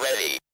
ready.